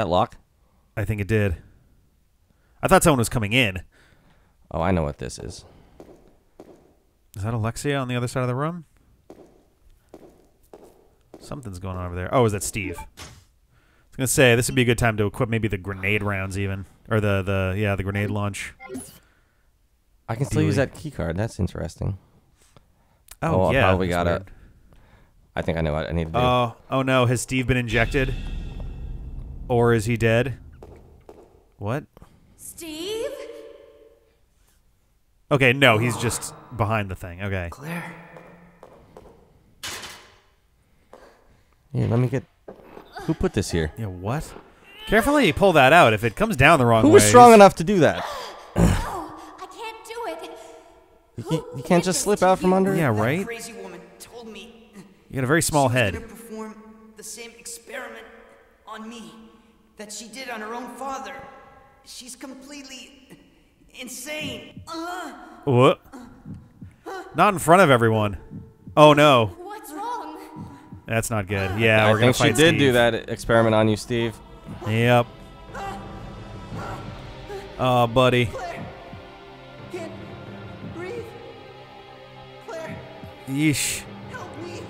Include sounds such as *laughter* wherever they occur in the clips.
That lock? I think it did. I thought someone was coming in. Oh, I know what this is. Is that Alexia on the other side of the room? Something's going on over there. Oh, is that Steve? I was gonna say this would be a good time to equip maybe the grenade rounds even, or the the yeah the grenade launch. I can still use that key card. That's interesting. Oh, Oh, I yeah, probably that's got it. I think I know what I need to do. Oh oh no, has Steve been injected, or is he dead? What? Steve? Okay, no, he's just behind the thing. Okay. Claire. Here, let me get. Who put this here? Yeah, what? Carefully pull that out. If it comes down the wrong Who way, was strong enough to do that? Oh, I can't do it. You can't, you can't just slip out from under. Yeah, right. crazy woman told me You got a very small she was head. gonna perform the same experiment on me that she did on her own father. She's completely insane. Uh, What? Not in front of everyone. Oh no, What's wrong? that's not good. Yeah, I we're gonna think she fight did do that experiment on you, Steve. Yep. Oh, buddy. Claire, can't breathe. Claire, Yeesh. help me.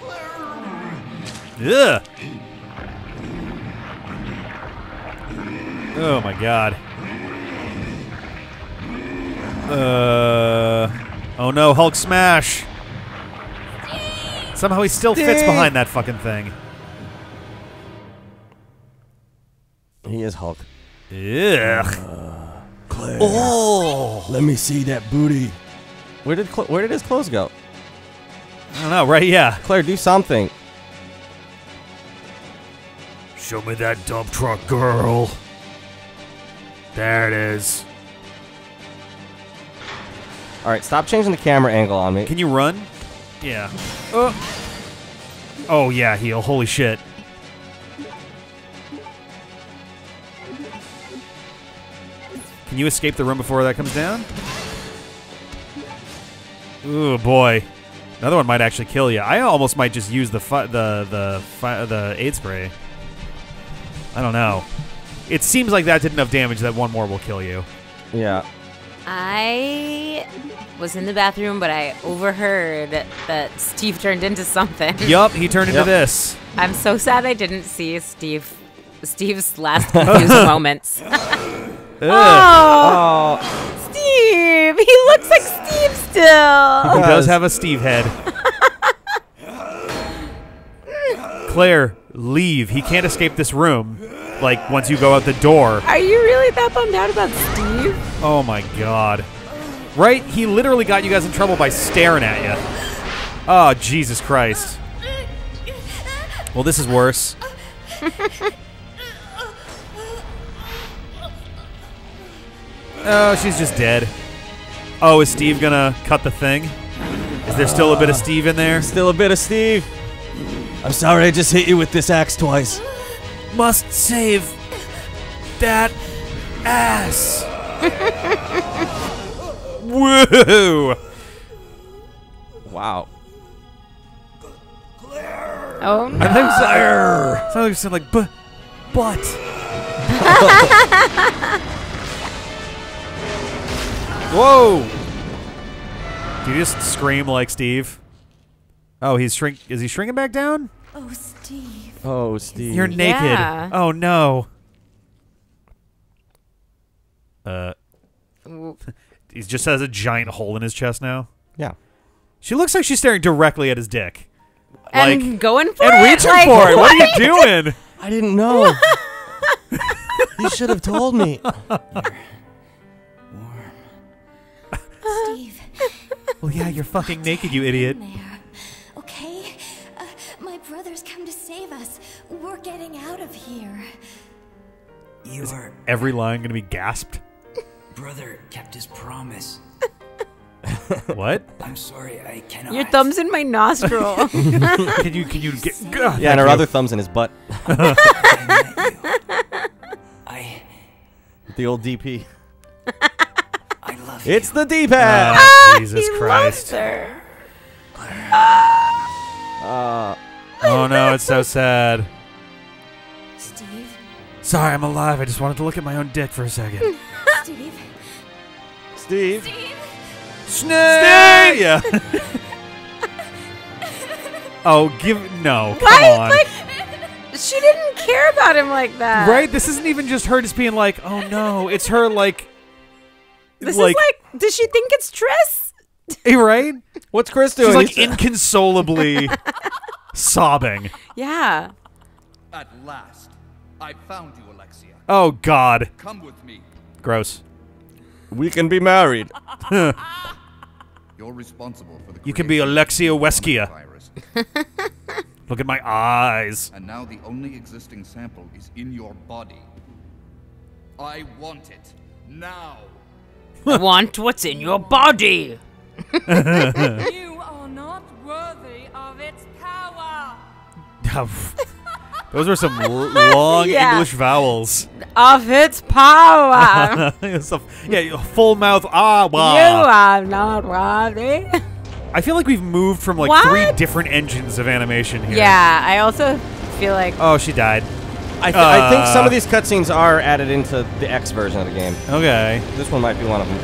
Claire. Ugh. Oh my god. Uh. Oh no, Hulk smash. Somehow he still fits Steve. behind that fucking thing. He is Hulk. Ugh. Claire, Oh. let me see that booty. Where did Cl- where did his clothes go? I don't know, right? Yeah. Claire, do something. Show me that dump truck, girl. There it is. All right, stop changing the camera angle on me. Can you run? Yeah. Oh. Oh yeah, heal. Holy shit. Can you escape the room before that comes down? Ooh boy, another one might actually kill you. I almost might just use the fi- the the fi- the aid spray. I don't know. It seems like that did enough damage that one more will kill you. Yeah. I was in the bathroom, but I overheard that Steve turned into something. *laughs* yup, he turned into this. I'm so sad I didn't see Steve. Steve's last confused *laughs* moments. *laughs* Ugh. Oh, oh, Steve! He looks like Steve still. He does have a Steve head. Claire, leave. He can't escape this room. Like once you go out the door. Are you really that bummed out about Steve? Oh my god. Right? He literally got you guys in trouble by staring at you. Oh, Jesus Christ. Well, this is worse. Oh, she's just dead. Oh, is Steve gonna cut the thing? Is there still a bit of Steve in there? Still a bit of Steve. I'm sorry I just hit you with this axe twice. Must save that ass. *laughs* Woo! Wow. Oh no. I think so. Sounded like something like but, but. *laughs* Whoa! Do you just scream like Steve? Oh, he's shrink. Is he shrinking back down? Oh, Steve. Oh, Steve. You're naked. Yeah. Oh no. Uh, *laughs* he just has a giant hole in his chest now. yeah. She looks like she's staring directly at his dick and like- going for and it. reaching like, for it. What are you doing? I didn't know. *laughs* you should have told me. *laughs* Steve. Well, yeah, you're fucking naked, you idiot. Your Every line gonna be gasped. brother kept his promise. *laughs* What? I'm sorry, I cannot. Your thumb's in my nostril. *laughs* can you can you get? Ugh, Yeah, and her thank other thumb's in his butt. I, The old DP. I love It's you. the you. D-pad. Ah, Jesus *laughs* he Christ! loves her. Uh, Oh no, it's so sad. Steve? Sorry, I'm alive. I just wanted to look at my own dick for a second. *laughs* Steve. Steve. Steve. Snake! Yeah. *laughs* oh, give no. Come Right? on. Like, she didn't care about him like that. right? This isn't even just her just being like, "Oh no." It's her like This like, is like, does she think it's Chris? eh, right? What's Chris doing? She's like inconsolably *laughs* sobbing. Yeah. At last, I found you, Alexia. Oh god. Come with me. Gross. we can be married. *laughs* You're responsible for the You can be Alexia Weskia. *laughs* Look at my eyes. and now the only existing sample is in your body. I want it. Now. *laughs* Want what's in your body. You are not worthy of its power. Those are some *laughs* l- long Yeah. English vowels. Of its power. *laughs* It's a- yeah, full mouth ah you are not worthy. I feel like we've moved from like What? three different engines of animation here. Yeah, I also feel like Oh, she died. I, th- I think some Uh. of these cutscenes are added into the X version of the game. Okay. This one might be one of them.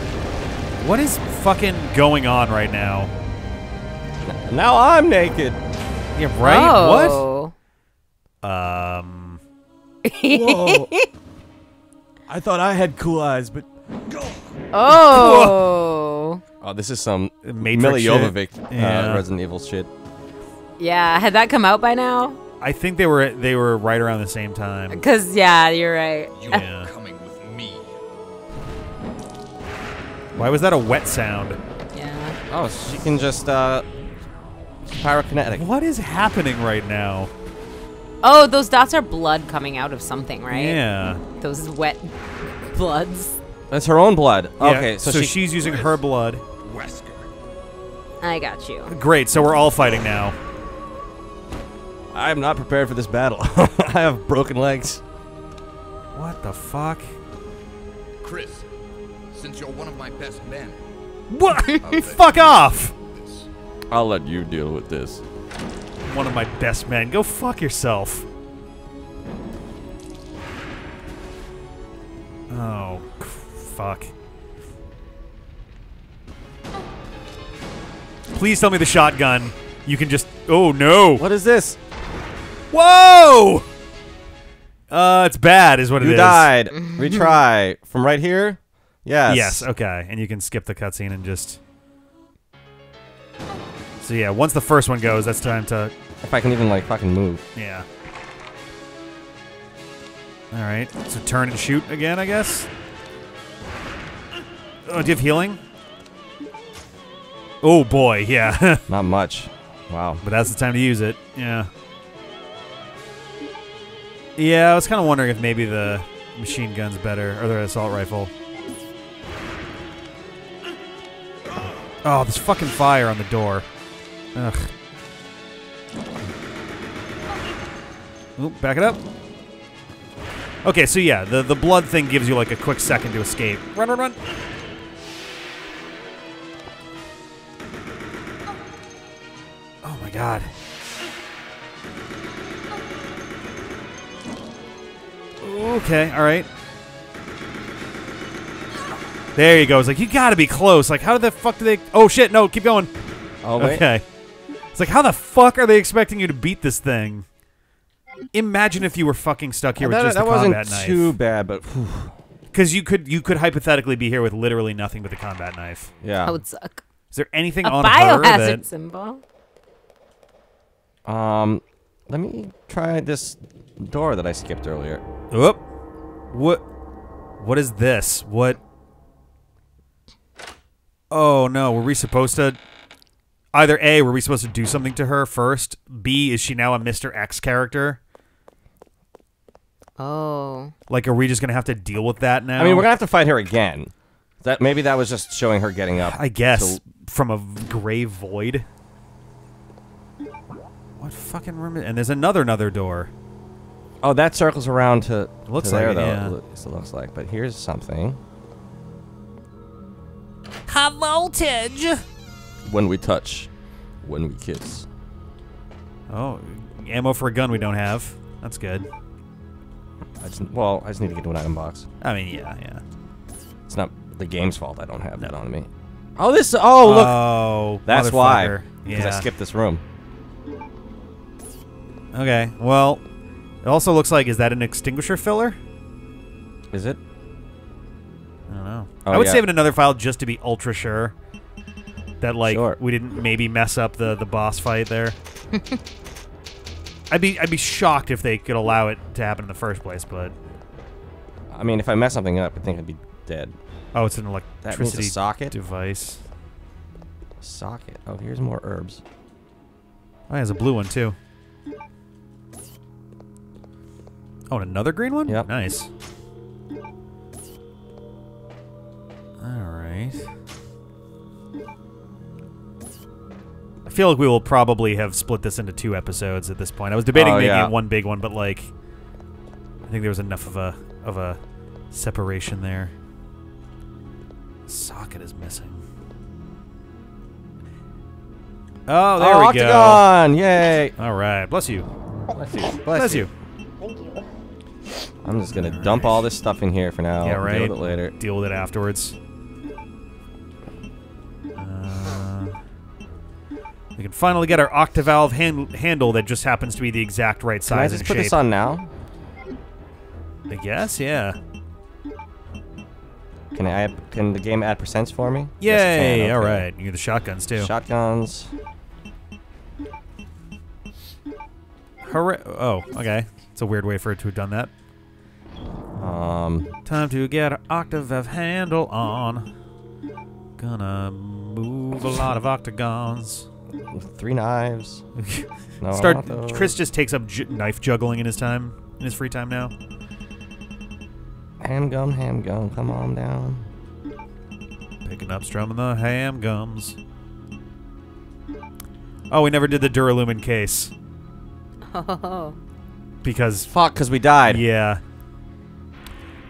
What is fucking going on right now? Now I'm naked. Yeah, right? oh. What? Um. Whoa. I thought I had cool eyes, but Oh. *laughs* Oh, this is some Matrix Mila shit. Jovovich Yeah. uh, Resident Evil shit. yeah, had that come out by now? I think they were they were right around the same time. Because, yeah, you're right. You Yeah. are *laughs* coming with me. Why was that a wet sound? Yeah. Oh, she can just uh, pyrokinetic. What is happening right now? Oh, those dots are blood coming out of something, right? Yeah. Those wet bloods. That's her own blood. Yeah, Okay, so, she, she's using her blood. Wesker. I got you. Great. So we're all fighting now. I am not prepared for this battle. *laughs* I have broken legs. What the fuck? Chris, since you're one of my best men, What? *laughs* Fuck off! I'll let you deal with this. One of my best men. Go fuck yourself. Oh, fuck. Please tell me the shotgun. You can just. Oh no! What is this? Whoa! Uh, it's bad, is what it You is. died. *laughs* Retry. From right here? Yes. Yes. Okay, and you can skip the cutscene and just. So yeah, once the first one goes, that's time to If I can even, like, fucking move. Yeah. All right. So turn and shoot again, I guess. Oh, do you have healing? Oh boy, yeah. *laughs* Not much. Wow. but that's the time to use it. Yeah. Yeah, I was kind of wondering if maybe the machine gun's better or the assault rifle. Oh, there's fucking fire on the door. Ugh. Oop, back it up. Okay, so yeah, the, the blood thing gives you like a quick second to escape. Run, run, run. Oh my god. Okay, alright. There you go. It's like, you gotta be close. Like, how the fuck do they. Oh shit, no, keep going. Oh, wait. Okay. It's like, how the fuck are they expecting you to beat this thing? Imagine if you were fucking stuck here with that just that the wasn't combat too bad, but Because you could you could hypothetically be here with literally nothing but the combat knife. yeah. That would suck. Is there anything A on her biohazard that? symbol. Um, let me try this door that I skipped earlier. Whoop. What? What is this? What? Oh no, were we supposed to? Either A, were we supposed to do something to her first? B, is she now a Mr. X character? Oh. Like, are we just gonna have to deal with that now? I mean, we're gonna have to fight her again. That maybe that was just showing her getting up. I guess So- from a gray void. What fucking room? Is, and there's another another door. oh, that circles around to, looks to there like it, though. yeah. It looks- it looks like. But here's something. High voltage. When we touch, when we kiss. Oh, ammo for a gun we don't have. That's good. I just well, I just need to get to an item box. I mean, yeah, yeah. It's not the game's fault I don't have that on me. Oh, this. Oh, look. Oh, That's why. motherfucker. Because Yeah. I skipped this room. Okay. Well, it also looks like is that an extinguisher filler? Is it? I don't know. Oh, I would yeah. save it in another file just to be ultra sure that like Sure. we didn't maybe mess up the the boss fight there. *laughs* I'd be I'd be shocked if they could allow it to happen in the first place, but I mean, if I mess something up, I think I'd be dead. oh, it's an electricity socket. device. Socket. Oh, here's more herbs. Oh, there's a blue one too. Oh, and another green one? Yep. Nice. All right. Feel like we will probably have split this into two episodes at this point. I was debating Oh, making yeah. it one big one, but like, I think there was enough of a of a separation there. Socket is missing. Oh, there oh, we go. octagon! Yay! All right, bless you. Bless you. Bless, Bless you. I'm just gonna dump all this stuff in here for now. Yeah, right. Deal right. with it later. Deal with it afterwards. Can finally get our octavalve hand- handle that just happens to be the exact right Can I size just put shape. this on now? I guess, yeah. Can I? Add, can the game add percents for me? Yay! Yes, can. All okay. right, you get the shotguns too. Shotguns. Hooray! Oh, okay. It's a weird way for it to have done that. Um, Time to get our octavalve handle on. Gonna move a lot of octagons. Three knives. *laughs* No, I Start. want those. Chris just takes up ju- knife juggling in his time, in his free time now. Ham gum, ham gum, come on down. Picking up, strumming the ham gums. Oh, we never did the Duralumin case Oh. *laughs* because Fuck, because we died. yeah.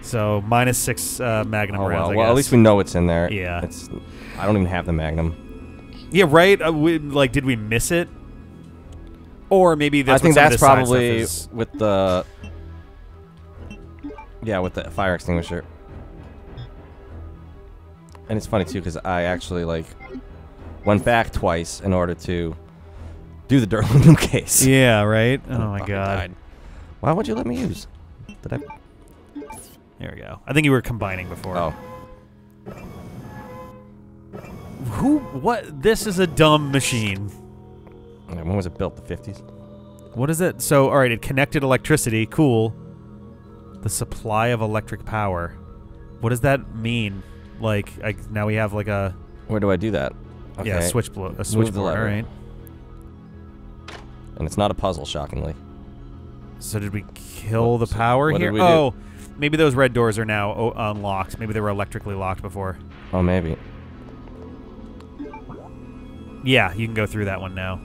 So minus six uh, Magnum Oh rounds. well. I Well, at least we know it's in there. Yeah. It's. I don't even have the Magnum. Yeah, right. Uh, we, like, did we miss it? Or maybe that's I think what some of that's this side stuff probably with the. Yeah, with the fire extinguisher. And it's funny too because I actually like went back twice in order to do the Durham *laughs* case. Yeah, right. Oh my god. died. Why would you let me use? Did I? There we go. I think you were combining before. Oh, Who? What? This is a dumb machine. When was it built? The 50s. What is it? So, all right, it connected electricity. Cool. The supply of electric power. What does that mean? Like, I, now we have like a Where do I do that? Okay. yeah switch blo- a switch switchboard. All right. And it's not a puzzle, shockingly. So did we kill the power here? do? Oh, maybe those red doors are now o- unlocked. Maybe they were electrically locked before. Oh, maybe. Yeah, you can go through that one now.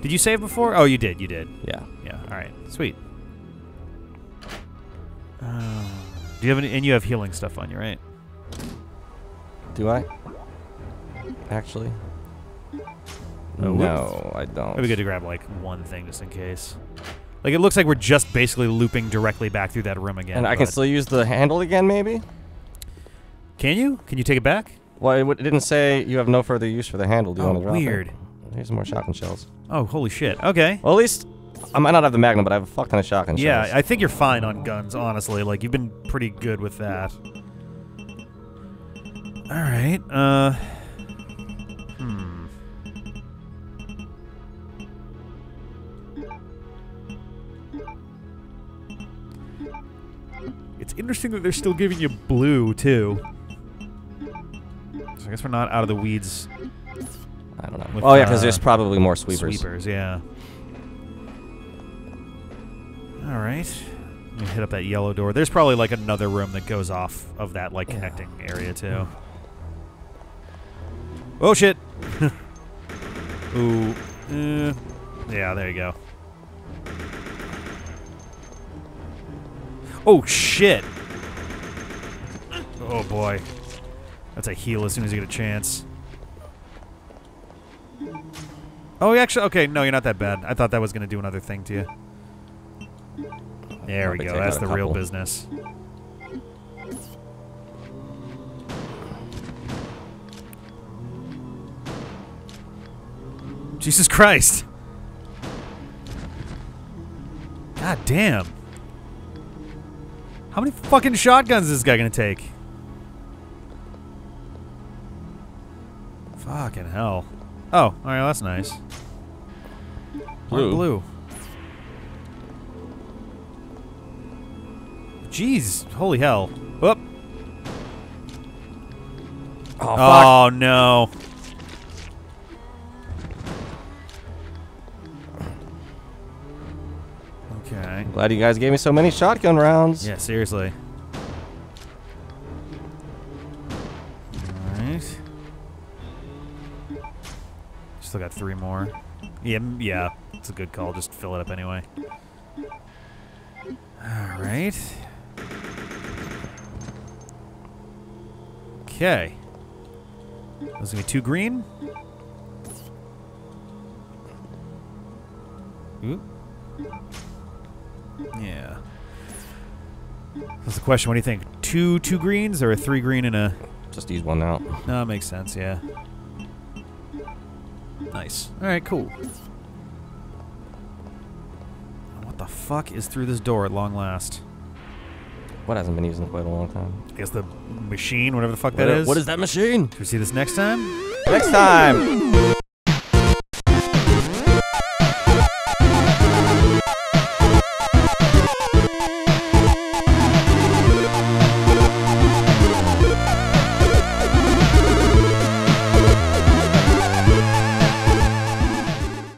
Did you save before? Oh, you did. You did. Yeah. Yeah. All right. Sweet. Uh, do you have any? And you have healing stuff on you, right? Do I? Actually? No. No, I don't. Maybe good to grab like one thing just in case. Like it looks like we're just basically looping directly back through that room again. and I can still use the handle again, maybe? Can you? Can you take it back? Well, it, w- it didn't say you have no further use for the handle. Do you Oh, want to drop it? weird. Here's some more shotgun shells. Oh, holy shit. Okay. Well, at least I might not have the Magnum, but I have a fuck ton of shotgun Yeah, shells. Yeah, I think you're fine on guns, honestly. Like you've been pretty good with that. All right. Uh Hmm. It's interesting that they're still giving you blue too. I guess we're not out of the weeds. I don't know. with, oh yeah, because uh, there's probably more sweepers. Sweepers, yeah. All right. Let me hit up that yellow door. There's probably like another room that goes off of that like connecting area too. Oh shit. *laughs* Ooh. Uh, yeah, there you go. Oh shit. Oh boy. That's a heal as soon as you get a chance. Oh, actually, okay, no, you're not that bad. I thought that was going to do another thing to you. There we go. That's the real business. Jesus Christ. God damn. How many fucking shotguns is this guy gonna take? Fucking hell. Oh, oh alright, that's nice. Blue. Blue. blue. Jeez, holy hell. Whoop. Oh, fuck. Oh, no. Okay. Glad you guys gave me so many shotgun rounds. Yeah, seriously. Still got three more. Yeah, yeah, it's a good call. Just fill it up anyway. Alright. Okay. Those gonna be two green. Ooh. Yeah. That's the question. What do you think? Two two greens or a three green and a? Just use one out. No, that makes sense. Yeah. Nice. All right. Cool. What the fuck is through this door at long last? What hasn't been used in quite a long time? I guess the machine, whatever the fuck that What- is. what is that machine? Should we see this next time? Next time.